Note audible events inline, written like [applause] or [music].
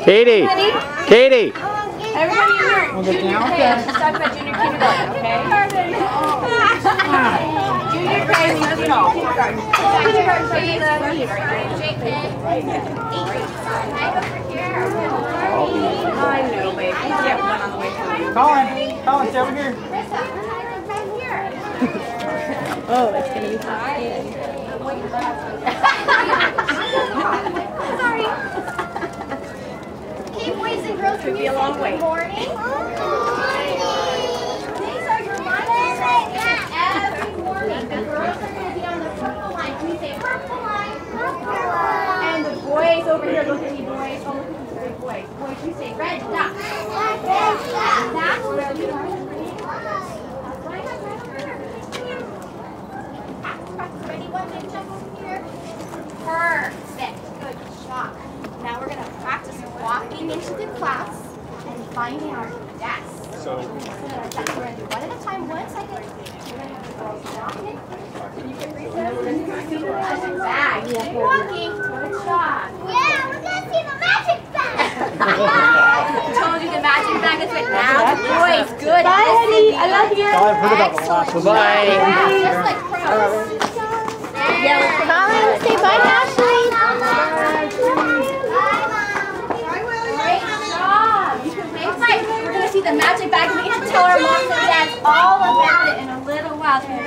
Katie. Katie. Everybody in here, junior, hey, I'm just talking about junior kindergarten, okay? Junior grade, you know, kindergarten. Kindergarten, so you love me, I know, babe. Yeah, one on the way home. Colin, Colin, stay over here. [laughs] Oh, it's gonna be hot. [laughs] Sorry. Okay, boys and girls, can be a say long good morning? These are your lunches every morning. The girls are going to be on the purple line. Can you say purple line? Purple line. And the boys over here, look at me, boys. Oh, look at these great boys. Boys, you say red duck. Red duck. That's where we are. Ready? One big jump over here. Perfect. Good job. Now we're going to practice walking into the class and finding our desk. So we're going to do one at a time. One second. We're going to have the girls walk in. Can you get recess? We're going to do the magic bag. Keep walking. Good job. Yeah, we're going to see the magic bag. [laughs] I told you the magic bag is right now. Boys, good. Bye, honey. I love you. I've heard about the last one. Bye. Just like pros. Yeah. Colin, say bye, Ashley. Great job. You can wave. We're going to see the magic bag and we get to tell our moms and dads all about it in a little while.